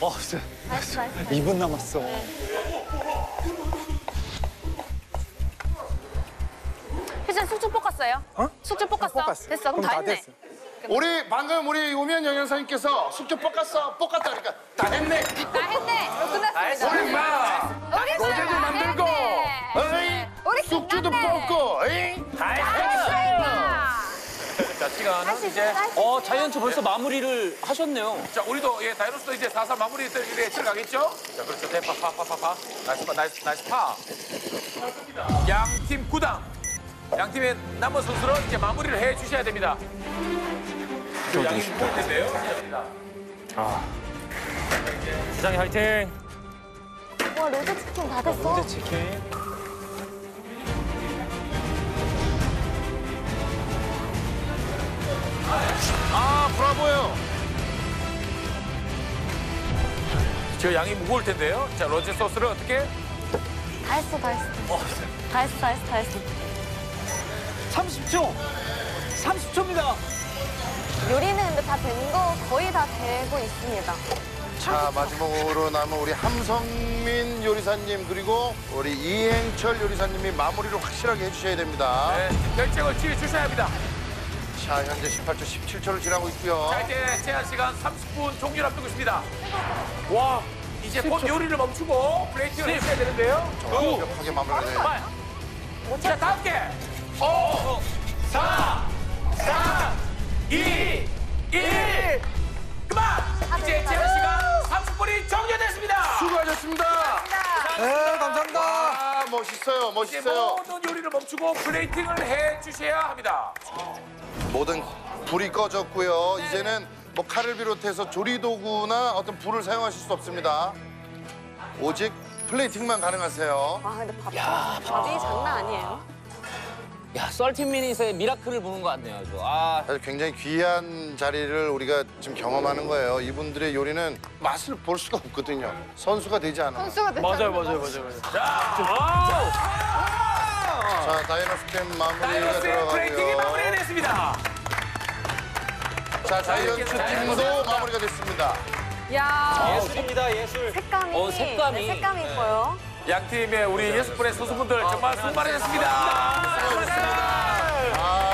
어, 진짜 nice, nice. 2분 남았어. 혜진 숙주 볶았어요? 어? 숙주 볶았어? 볶았어. 됐어, 그럼 그럼 다다 했네. 됐어. 우리 방금 우리 우면 영양사님께서 숙주 볶았어 볶았다 그러니까 다 했네 다 했네. 끝났습니다. 우리 마 우리 다 만들고 우리 숙주도. 볶고 어이 시간은 이제 어, 자이언츠 벌써 마무리를 하셨네요. 자, 우리도 예, 다이노스도 이제 사사 마무리 들- 이제 들어가겠죠? 자, 그렇죠. 대파, 파, 파, 파, 파. nice 파, nice, nice 파. 양팀 구당. 양팀의 남은 선수는 이제 마무리를 해 주셔야 됩니다. 저 양이 무거울 텐데요. 주장이 화이팅! 와, 로제 치킨 다 됐어? 로제 치킨. 브라보요 저 양이 무거울 텐데요. 자, 로제 소스를 어떻게? 다 했어, 다 했어. 다 했어, 다 했어, 다 했어. 30초! 30초입니다! 요리는 근데 다 된 거 거의 다 되고 있습니다. 자 마지막으로 남은 우리 함성민 요리사님 그리고 우리 이행철 요리사님이 마무리를 확실하게 해주셔야 됩니다 네, 결정을 지어 주셔야 합니다. 자 현재 18초 17초를 지나고 있고요 자, 이제 제한 시간 30분 종료를 앞두고 있습니다. 와, 이제 곧 요리를 멈추고 플레이팅을 해주셔야 되는데요. 완벽하게 마무리가 돼요. 자, 다음 게 5, 4, 3, 2, 1. 그만! 이제 제한 시간 30분이 종료됐습니다. 수고하셨습니다 네, 감사합니다. 아 멋있어요 이제 멋있어요 모든 요리를 멈추고 플레이팅을 해 주셔야 합니다. 모든 불이 꺼졌고요. 이제는 뭐 칼을 비롯해서 조리 도구나 어떤 불을 사용하실 수 없습니다. 오직 플레이팅만 가능하세요. 와, 근데 밥, 밥이 장난 아니에요. 야, 썰틴 미닛의 미라클을 보는 것 같네요, 아주. 아, 사실 굉장히 귀한 자리를 우리가 지금 경험하는 거예요. 이분들의 요리는 맛을 볼 수가 없거든요. 선수가 되지 않아. 선수가 됐잖아. 맞아요, 맞아요, 맞아요. 맞아요. 자, 다이너스템 마무리가 다이너스의 플레이팅이 들어가고요. 마무리됐습니다. 자, 자이언츠 팀도 마무리가 됐습니다. 야 예술입니다, 예술. 색감이. 어, 색감이. 네, 색감이 이뻐요. 양 팀의 우리 예스프레 선수분들 정말 수고하셨습니다. 아,